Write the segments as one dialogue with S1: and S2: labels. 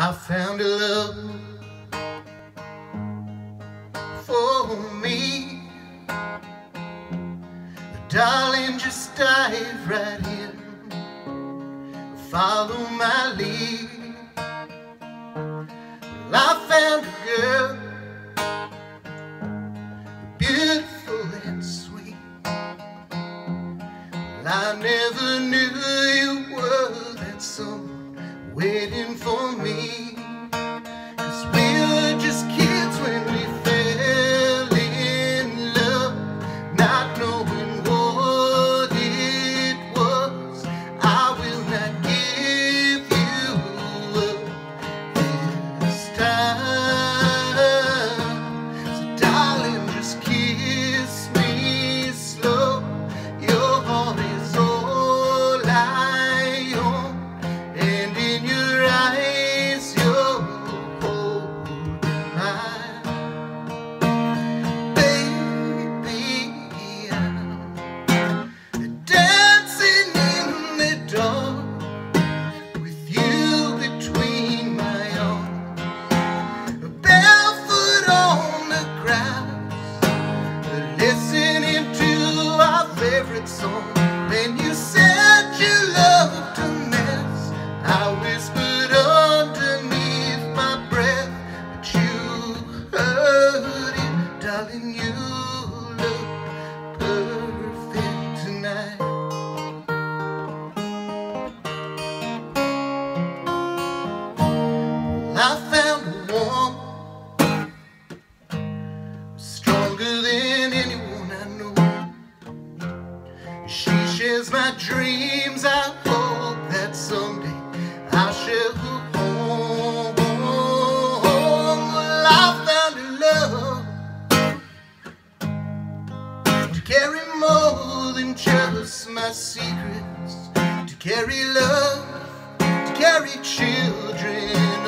S1: I found a love for me. Darling, just dive right in. Follow my lead. Well, I found a girl, beautiful and sweet. Well, I never knew you were that someone waiting for me. carry more than just my secrets, to carry love, to carry children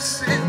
S1: see.